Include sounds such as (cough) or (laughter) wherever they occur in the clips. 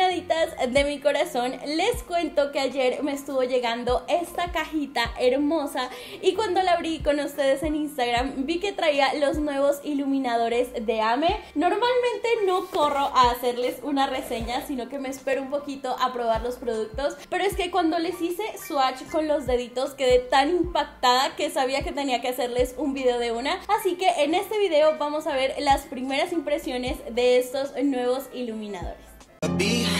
de mi corazón, les cuento que ayer me estuvo llegando esta cajita hermosa y cuando la abrí con ustedes en Instagram vi que traía los nuevos iluminadores de AME. Normalmente no corro a hacerles una reseña, sino que me espero un poquito a probar los productos, pero es que cuando les hice swatch con los deditos quedé tan impactada que sabía que tenía que hacerles un video de una, así que en este video vamos a ver las primeras impresiones de estos nuevos iluminadores.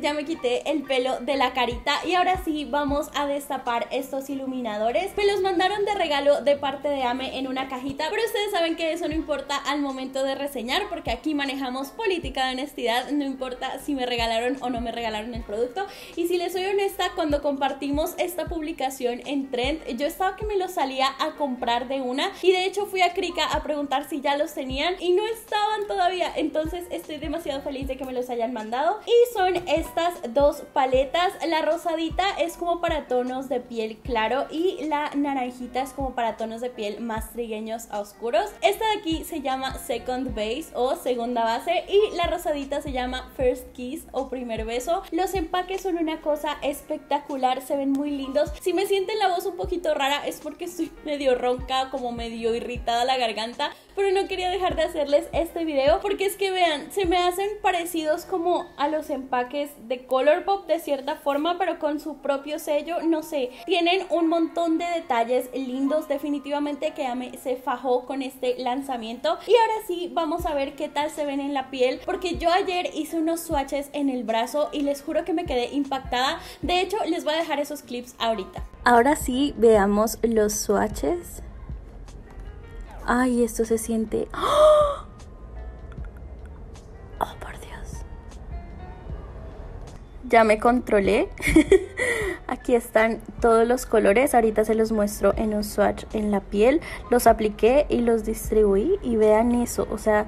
ya me quité el pelo de la carita y ahora sí vamos a destapar estos iluminadores. Me los mandaron de regalo de parte de AME en una cajita, pero ustedes saben que eso no importa al momento de reseñar porque aquí manejamos política de honestidad, no importa si me regalaron o no me regalaron el producto. Y si les soy honesta, cuando compartimos esta publicación en Trend, yo estaba que me los salía a comprar de una y de hecho fui a Krika a preguntar si ya los tenían y no estaban todavía, entonces estoy demasiado feliz de que me los hayan mandado y son estas dos paletas. La rosadita es como para tonos de piel claro y la naranjita es como para tonos de piel más trigueños a oscuros. Esta de aquí se llama Second Base o segunda base y la rosadita se llama First Kiss o primer beso. Los empaques son una cosa espectacular, se ven muy lindos. Si me sienten la voz un poquito rara es porque estoy (laughs) medio ronca, como medio irritada la garganta, pero no quería dejar de hacerles este video porque es que vean, se me hacen parecidos como a los empaques de Colourpop de cierta forma, pero con su propio sello, no sé, tienen un montón de detalles lindos, definitivamente que Ame se fajó con este lanzamiento. Y ahora sí, vamos a ver qué tal se ven en la piel, porque yo ayer hice unos swatches en el brazo y les juro que me quedé impactada. De hecho, les voy a dejar esos clips ahorita. Ahora sí, veamos los swatches. Ay, esto se siente... ¡Oh! Ya me controlé. (laughs) Aquí están todos los colores. Ahorita se los muestro en un swatch en la piel. Los apliqué y los distribuí. Y vean eso. O sea,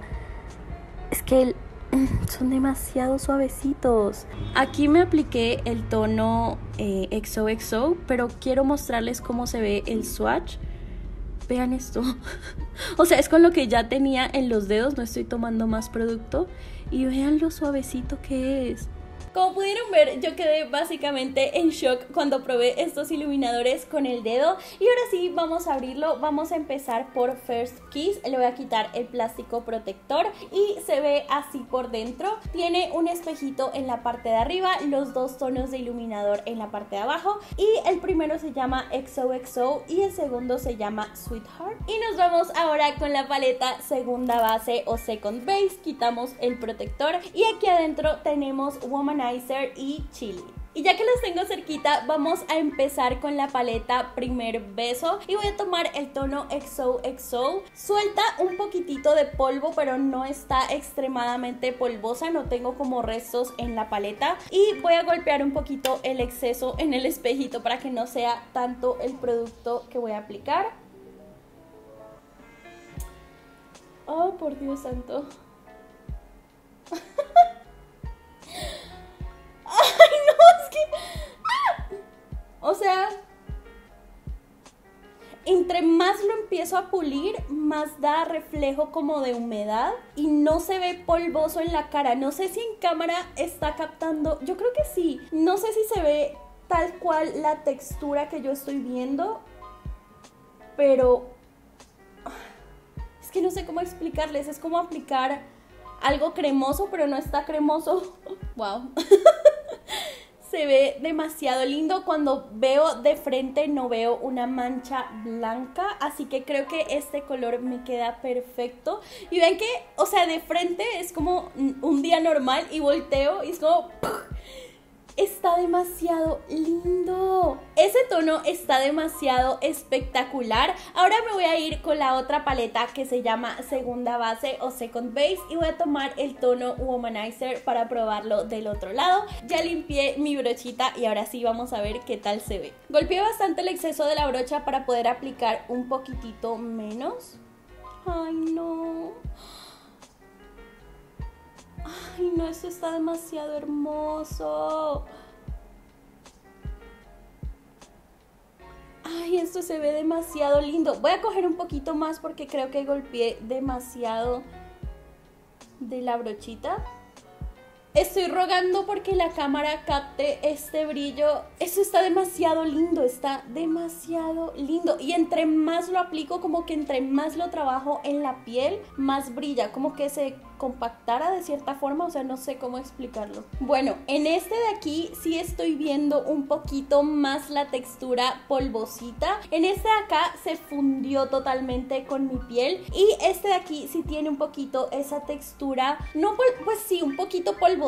es que (clears throat) son demasiado suavecitos. Aquí me apliqué el tono eh, XOXO. Pero quiero mostrarles cómo se ve el swatch. Vean esto. (laughs) o sea, es con lo que ya tenía en los dedos. No estoy tomando más producto. Y vean lo suavecito que es. Como pudieron ver, yo quedé básicamente en shock cuando probé estos iluminadores con el dedo. Y ahora sí, vamos a abrirlo. Vamos a empezar por First Kiss. Le voy a quitar el plástico protector y se ve así por dentro. Tiene un espejito en la parte de arriba, los dos tonos de iluminador en la parte de abajo. Y el primero se llama XOXO y el segundo se llama Sweetheart. Y nos vamos ahora con la paleta segunda base o second base. Quitamos el protector y aquí adentro tenemos Woman y Chili. Y ya que los tengo cerquita, vamos a empezar con la paleta Primer Beso. Y voy a tomar el tono XOXO. Suelta un poquitito de polvo, pero no está extremadamente polvosa. No tengo como restos en la paleta. Y voy a golpear un poquito el exceso en el espejito para que no sea tanto el producto que voy a aplicar. Oh, por Dios santo. O sea, entre más lo empiezo a pulir, más da reflejo como de humedad y no se ve polvoso en la cara. No sé si en cámara está captando, yo creo que sí. No sé si se ve tal cual la textura que yo estoy viendo, pero es que no sé cómo explicarles. Es como aplicar algo cremoso, pero no está cremoso. (laughs) wow. (laughs) se ve demasiado lindo. Cuando veo de frente no veo una mancha blanca, así que creo que este color me queda perfecto. Y ven que, o sea, de frente es como un día normal y volteo y es como está demasiado lindo. Ese tono está demasiado espectacular. Ahora me voy a ir con la otra paleta que se llama segunda base o second base y voy a tomar el tono Womanizer para probarlo del otro lado. Ya limpié mi brochita y ahora sí vamos a ver qué tal se ve. Golpeé bastante el exceso de la brocha para poder aplicar un poquitito menos. Ay, no. Ay, no, esto está demasiado hermoso. Ay, esto se ve demasiado lindo. Voy a coger un poquito más porque creo que golpeé demasiado de la brochita. Estoy rogando porque la cámara capte este brillo. Eso está demasiado lindo, está demasiado lindo. Y entre más lo aplico, como que entre más lo trabajo en la piel, más brilla. Como que se compactara de cierta forma, o sea, no sé cómo explicarlo. Bueno, en este de aquí sí estoy viendo un poquito más la textura polvosita. En este de acá se fundió totalmente con mi piel y este de aquí sí tiene un poquito esa textura, no pues sí, un poquito polvosita,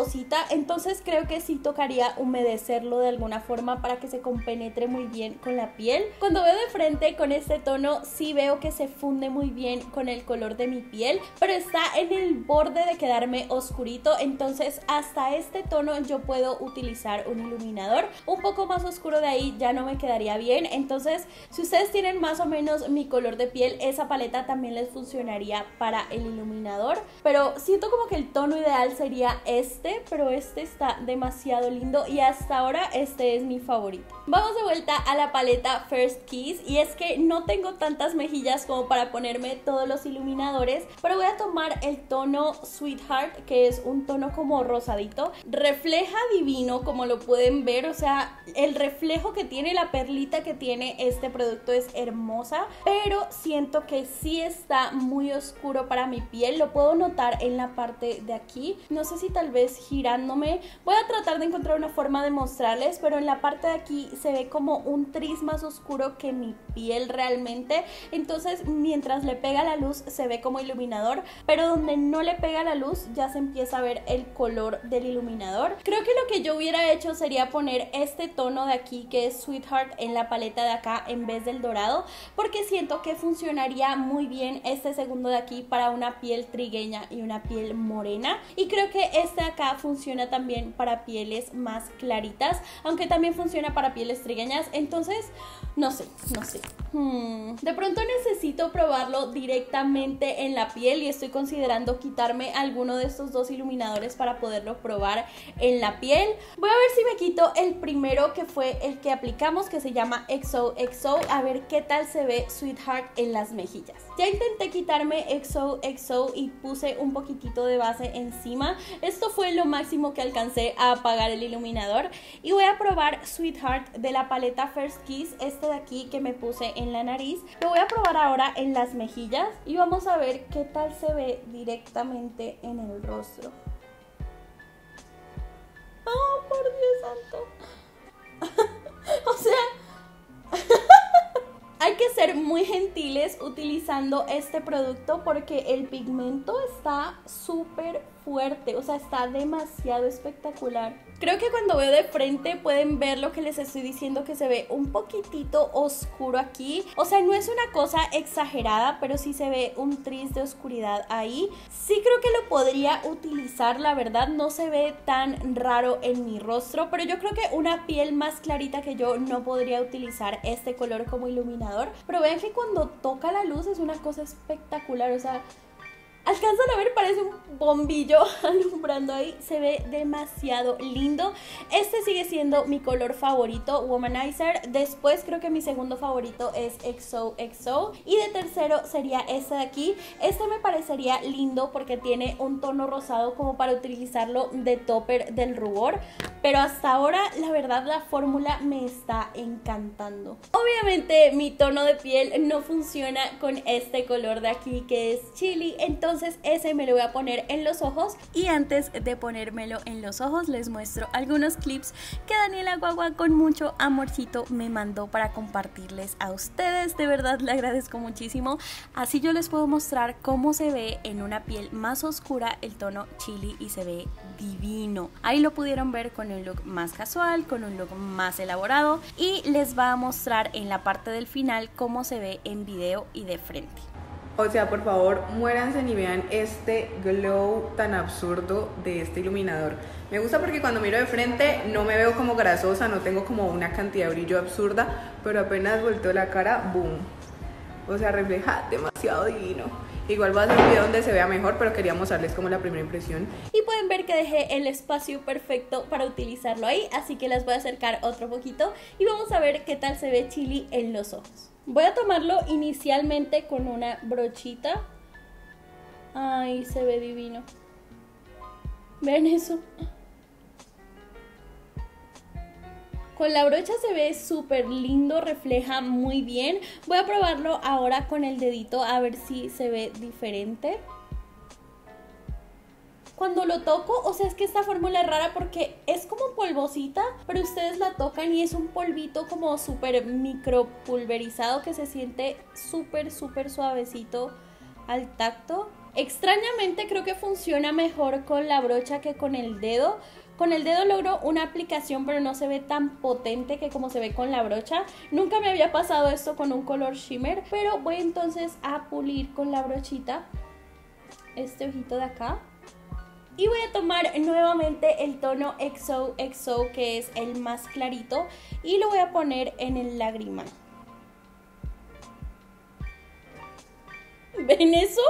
entonces creo que sí tocaría humedecerlo de alguna forma para que se compenetre muy bien con la piel. Cuando veo de frente con este tono sí veo que se funde muy bien con el color de mi piel, pero está en el borde de quedarme oscurito, entonces hasta este tono yo puedo utilizar un iluminador. Un poco más oscuro de ahí ya no me quedaría bien, entonces si ustedes tienen más o menos mi color de piel, esa paleta también les funcionaría para el iluminador. Pero siento como que el tono ideal sería este, pero este está demasiado lindo y hasta ahora este es mi favorito. Vamos de vuelta a la paleta First Kiss y es que no tengo tantas mejillas como para ponerme todos los iluminadores, pero voy a tomar el tono Sweetheart, que es un tono como rosadito. Refleja divino, como lo pueden ver, o sea, el reflejo que tiene, la perlita que tiene este producto es hermosa, pero siento que sí está muy oscuro para mi piel. Lo puedo notar en la parte de aquí. No sé si tal vez girándome. Voy a tratar de encontrar una forma de mostrarles, pero en la parte de aquí se ve como un tris más oscuro que mi piel realmente. Entonces, mientras le pega la luz, se ve como iluminador, pero donde no le pega la luz ya se empieza a ver el color del iluminador. Creo que lo que yo hubiera hecho sería poner este tono de aquí que es Sweetheart en la paleta de acá en vez del dorado porque siento que funcionaría muy bien este segundo de aquí para una piel trigueña y una piel morena y creo que este funciona también para pieles más claritas aunque también funciona para pieles trigueñas entonces no sé, no sé. Hmm. De pronto necesito probarlo directamente en la piel y estoy considerando quitarme alguno de estos dos iluminadores para poderlo probar en la piel. Voy a ver si me quito el primero que fue el que aplicamos que se llama EXO a ver qué tal se ve Sweetheart en las mejillas. Ya intenté quitarme EXO y puse un poquitito de base encima. Esto fue lo máximo que alcancé a apagar el iluminador y voy a probar Sweetheart de la paleta First Kiss. Este de aquí que me puse en la nariz. Lo voy a probar ahora en las mejillas y vamos a ver qué tal se ve directamente en el rostro. ¡Oh, por Dios santo! Ser muy gentiles utilizando este producto porque el pigmento está súper fuerte, o sea, está demasiado espectacular. Creo que cuando veo de frente pueden ver lo que les estoy diciendo que se ve un poquitito oscuro aquí. O sea, no es una cosa exagerada, pero sí se ve un tris de oscuridad ahí. Sí creo que lo podría utilizar, la verdad no se ve tan raro en mi rostro, pero yo creo que una piel más clarita que yo no podría utilizar este color como iluminador. Pero vean que cuando toca la luz es una cosa espectacular, o sea, alcanzan a ver, parece un bombillo (laughs) alumbrando ahí, se ve demasiado lindo. Este sigue siendo mi color favorito, Womanizer. Después creo que mi segundo favorito es XOXO y de tercero sería este de aquí. Este me parecería lindo porque tiene un tono rosado como para utilizarlo de topper del rubor, pero hasta ahora la verdad la fórmula me está encantando. Obviamente mi tono de piel no funciona con este color de aquí que es chili, entonces entonces ese me lo voy a poner en los ojos y antes de ponérmelo en los ojos les muestro algunos clips que Daniela Guagua con mucho amorcito me mandó para compartirles a ustedes. De verdad le agradezco muchísimo. Así yo les puedo mostrar cómo se ve en una piel más oscura el tono chili y se ve divino. Ahí lo pudieron ver con un look más casual, con un look más elaborado y les va a mostrar en la parte del final cómo se ve en video y de frente. O sea, por favor, muéranse y vean este glow tan absurdo de este iluminador. Me gusta porque cuando miro de frente no me veo como grasosa, no tengo como una cantidad de brillo absurda, pero apenas vuelto la cara, boom. O sea, refleja demasiado divino. Igual voy a hacer un video donde se vea mejor, pero quería mostrarles como la primera impresión. Pueden ver que dejé el espacio perfecto para utilizarlo ahí, así que las voy a acercar otro poquito y vamos a ver qué tal se ve chili en los ojos. Voy a tomarlo inicialmente con una brochita. Ay, se ve divino. Vean eso. Con la brocha se ve súper lindo, refleja muy bien. Voy a probarlo ahora con el dedito a ver si se ve diferente. Cuando lo toco, o sea, es que esta fórmula es rara porque es como polvosita, pero ustedes la tocan y es un polvito como súper micro pulverizado que se siente súper, súper suavecito al tacto. Extrañamente creo que funciona mejor con la brocha que con el dedo. Con el dedo logro una aplicación pero no se ve tan potente que como se ve con la brocha. Nunca me había pasado esto con un color shimmer, pero voy entonces a pulir con la brochita este ojito de acá. Y voy a tomar nuevamente el tono XO que es el más clarito y lo voy a poner en el lagrimal. ¿Ven eso?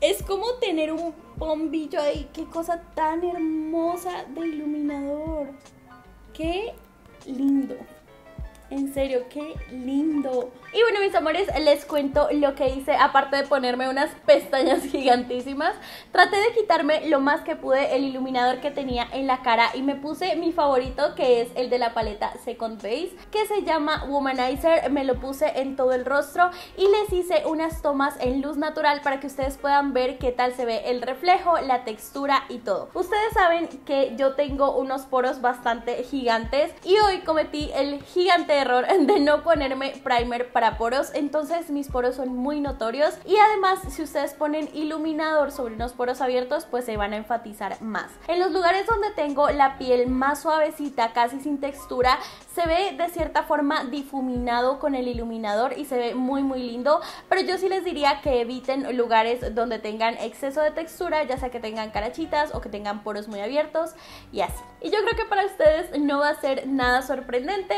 Es como tener un bombillo ahí. Qué cosa tan hermosa de iluminador. Qué lindo. En serio, qué lindo. Y bueno, mis amores, les cuento lo que hice, aparte de ponerme unas pestañas (laughs) gigantísimas. Traté de quitarme lo más que pude el iluminador que tenía en la cara y me puse mi favorito, que es el de la paleta Second Base, que se llama Womanizer. Me lo puse en todo el rostro y les hice unas tomas en luz natural para que ustedes puedan ver qué tal se ve el reflejo, la textura y todo. Ustedes saben que yo tengo unos poros bastante gigantes y hoy cometí el gigante error (laughs) de no ponerme primer para poros, entonces mis poros son muy notorios y además si ustedes ponen iluminador sobre unos poros abiertos pues se van a enfatizar más. En los lugares donde tengo la piel más suavecita, casi sin textura, se ve de cierta forma difuminado con el iluminador y se ve muy muy lindo, pero yo sí les diría que eviten lugares donde tengan exceso de textura, ya sea que tengan carachitas o que tengan poros muy abiertos y así. Y yo creo que para ustedes no va a ser nada sorprendente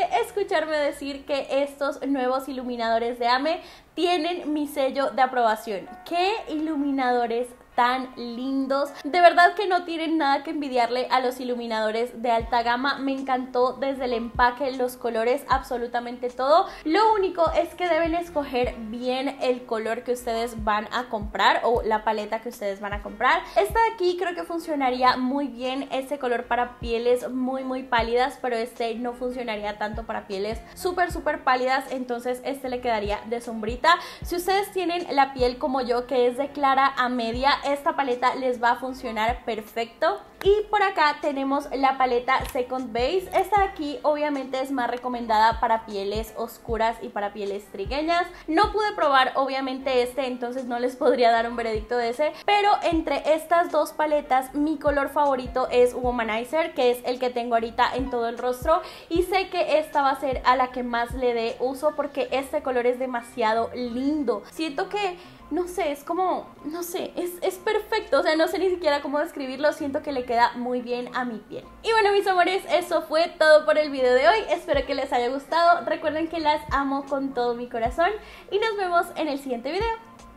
escucharme decir que estos nuevos iluminadores de AME tienen mi sello de aprobación. ¿Qué iluminadores tan lindos. De verdad que no tienen nada que envidiarle a los iluminadores de alta gama. Me encantó desde el empaque, los colores, absolutamente todo. Lo único es que deben escoger bien el color que ustedes van a comprar o la paleta que ustedes van a comprar. Esta de aquí creo que funcionaría muy bien este color para pieles muy muy pálidas, pero este no funcionaría tanto para pieles súper súper pálidas, entonces este le quedaría de sombrita. Si ustedes tienen la piel como yo que es de clara a media, esta paleta les va a funcionar perfecto. Y por acá tenemos la paleta Second Base. Esta de aquí obviamente es más recomendada para pieles oscuras y para pieles trigueñas. No pude probar obviamente este, entonces no les podría dar un veredicto de ese. Pero entre estas dos paletas, mi color favorito es Womanizer, que es el que tengo ahorita en todo el rostro. Y sé que esta va a ser a la que más le dé uso porque este color es demasiado lindo. Siento que no sé, es como, no sé, es, es, perfecto, o sea, no sé ni siquiera cómo describirlo, siento que le queda muy bien a mi piel. Y bueno, mis amores, eso fue todo por el video de hoy, espero que les haya gustado, recuerden que las amo con todo mi corazón y nos vemos en el siguiente video.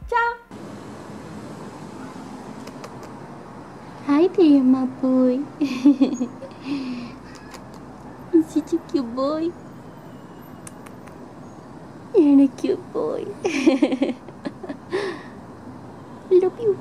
¡Chao! Hi there, my boy. (laughs) such a cute boy. You're a cute boy. Love you.